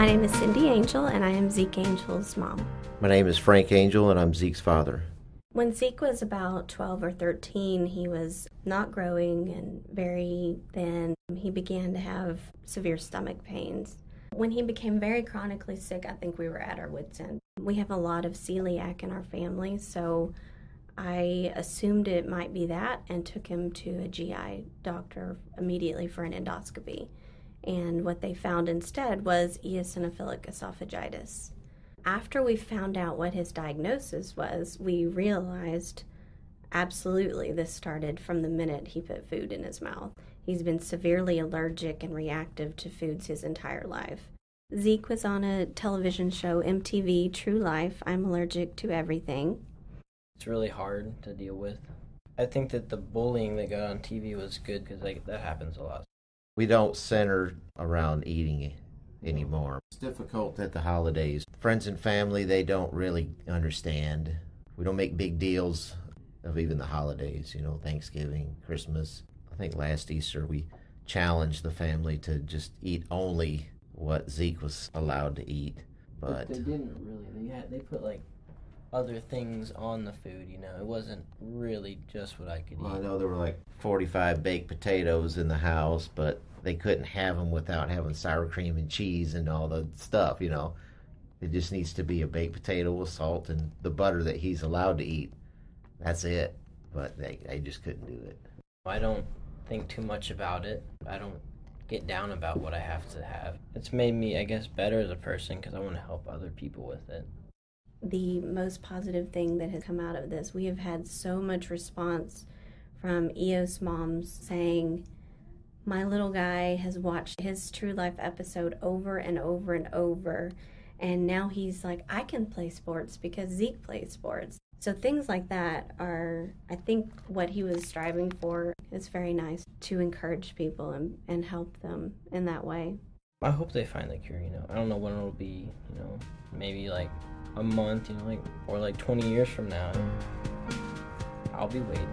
My name is Cindy Angel, and I am Zeke Angel's mom. My name is Frank Angel, and I'm Zeke's father. When Zeke was about 12 or 13, he was not growing and very thin. He began to have severe stomach pains. When he became very chronically sick, I think we were at our wits' end. We have a lot of celiac in our family, so I assumed it might be that and took him to a GI doctor immediately for an endoscopy. And what they found instead was eosinophilic esophagitis. After we found out what his diagnosis was, we realized absolutely this started from the minute he put food in his mouth. He's been severely allergic and reactive to foods his entire life. Zeke was on a television show, MTV True Life I'm Allergic to Everything. It's really hard to deal with. I think that the bullying that got on TV was good because that happens a lot. We don't center around eating anymore. It's difficult at the holidays. Friends and family, they don't really understand. We don't make big deals of even the holidays, you know, Thanksgiving, Christmas. I think last Easter we challenged the family to just eat only what Zeke was allowed to eat. But, but they didn't really. They had they put like other things on the food, you know. It wasn't really just what I could well, eat. I know there were like 45 baked potatoes in the house, but they couldn't have them without having sour cream and cheese and all the stuff, you know. It just needs to be a baked potato with salt and the butter that he's allowed to eat. That's it. But they, they just couldn't do it. I don't think too much about it. I don't get down about what I have to have. It's made me, I guess, better as a person because I want to help other people with it. The most positive thing that has come out of this, we have had so much response from EOS moms saying, my little guy has watched his True Life episode over and over and over. And now he's like, I can play sports because Zeke plays sports. So things like that are, I think, what he was striving for. It's very nice to encourage people and, and help them in that way. I hope they find the cure, you know. I don't know when it'll be, you know, maybe like a month, you know, like, or like 20 years from now. I'll be waiting.